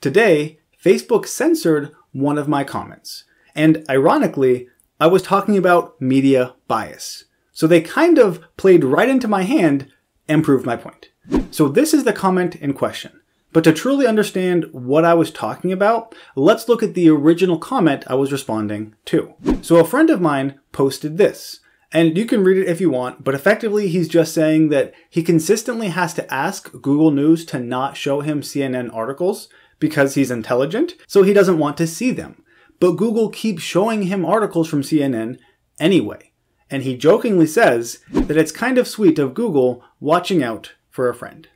Today, Facebook censored one of my comments. And ironically, I was talking about media bias. So they kind of played right into my hand and proved my point. So this is the comment in question. But to truly understand what I was talking about, let's look at the original comment I was responding to. So a friend of mine posted this. And you can read it if you want, but effectively he's just saying that he consistently has to ask Google News to not show him CNN articles because he's intelligent, so he doesn't want to see them. But Google keeps showing him articles from CNN anyway. And he jokingly says that it's kind of sweet of Google watching out for a friend.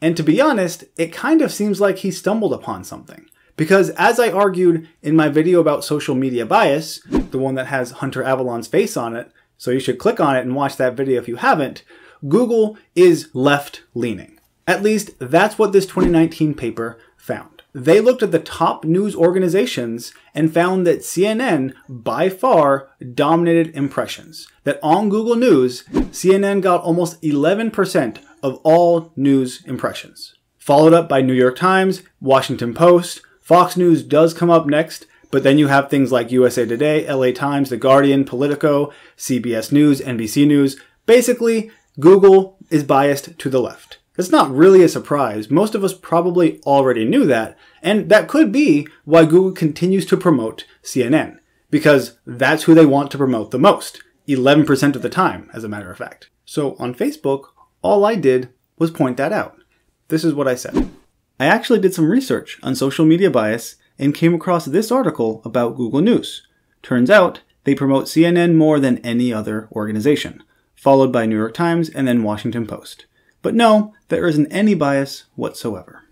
And to be honest, it kind of seems like he stumbled upon something. Because as I argued in my video about social media bias, the one that has Hunter Avallone's face on it, so you should click on it and watch that video if you haven't, Google is left leaning. At least that's what this 2019 paper. They looked at the top news organizations and found that CNN by far dominated impressions. That on Google News, CNN got almost 11% of all news impressions. Followed up by New York Times, Washington Post, Fox News does come up next, but then you have things like USA Today, LA Times, The Guardian, Politico, CBS News, NBC News. Basically, Google is biased to the left. It's not really a surprise. Most of us probably already knew that, and that could be why Google continues to promote CNN, because that's who they want to promote the most, 11% of the time, as a matter of fact. So on Facebook, all I did was point that out. This is what I said. I actually did some research on social media bias and came across this article about Google News. Turns out they promote CNN more than any other organization, followed by New York Times and then Washington Post. But no, there isn't any bias whatsoever.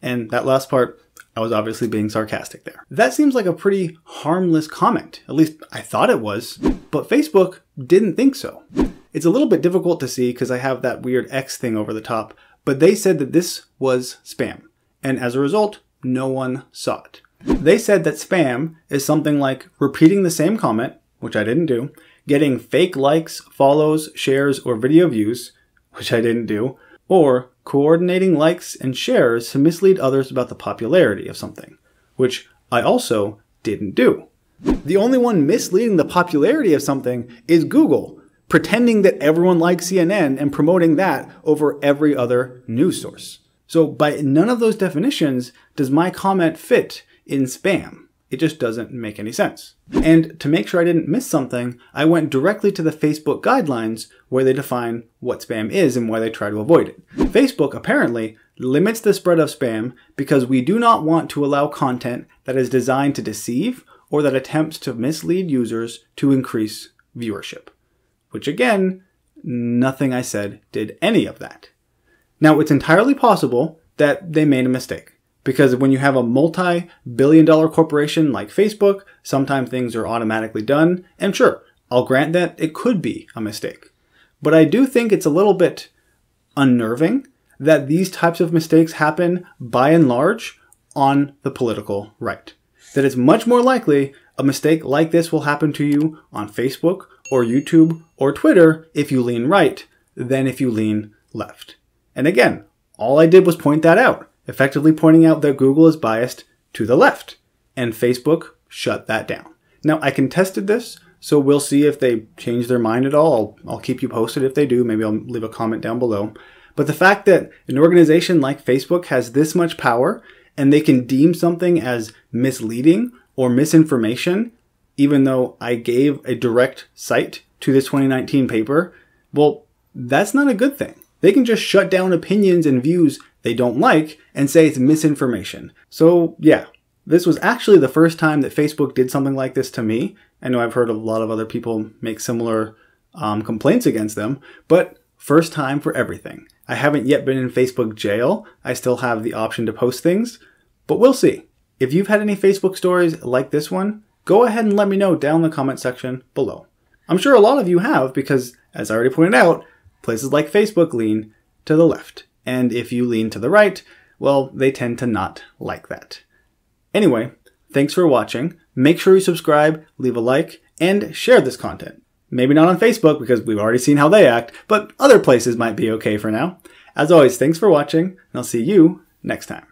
And that last part, I was obviously being sarcastic there. That seems like a pretty harmless comment. At least I thought it was. But Facebook didn't think so. It's a little bit difficult to see because I have that weird X thing over the top, but they said that this was spam. And as a result, no one saw it. They said that spam is something like repeating the same comment, which I didn't do, getting fake likes, follows, shares, or video views, which I didn't do, or coordinating likes and shares to mislead others about the popularity of something, which I also didn't do. The only one misleading the popularity of something is Google, pretending that everyone likes CNN and promoting that over every other news source. So by none of those definitions does my comment fit in spam. It just doesn't make any sense. And to make sure I didn't miss something, I went directly to the Facebook guidelines where they define what spam is and why they try to avoid it. Facebook apparently limits the spread of spam because we do not want to allow content that is designed to deceive or that attempts to mislead users to increase viewership. Which again, nothing I said did any of that. Now, it's entirely possible that they made a mistake. Because when you have a multi billion dollar corporation like Facebook, sometimes things are automatically done. And sure, I'll grant that it could be a mistake. But I do think it's a little bit unnerving that these types of mistakes happen by and large on the political right. That it's much more likely a mistake like this will happen to you on Facebook or YouTube or Twitter if you lean right than if you lean left. And again, all I did was point that out, effectively pointing out that Google is biased to the left, and Facebook shut that down. Now, I contested this, so we'll see if they change their mind at all. I'll, I'll keep you posted if they do. Maybe I'll leave a comment down below. But the fact that an organization like Facebook has this much power and they can deem something as misleading or misinformation, even though I gave a direct cite to this 2019 paper, well, that's not a good thing. They can just shut down opinions and views they don't like and say it's misinformation. So, yeah, this was actually the first time that Facebook did something like this to me. I know I've heard a lot of other people make similar um, complaints against them, but first time for everything. I haven't yet been in Facebook jail. I still have the option to post things, but we'll see. If you've had any Facebook stories like this one, go ahead and let me know down in the comment section below. I'm sure a lot of you have because, as I already pointed out, places like Facebook lean to the left. And if you lean to the right, well, they tend to not like that. Anyway, thanks for watching. Make sure you subscribe, leave a like, and share this content. Maybe not on Facebook because we've already seen how they act, but other places might be okay for now. As always, thanks for watching, and I'll see you next time.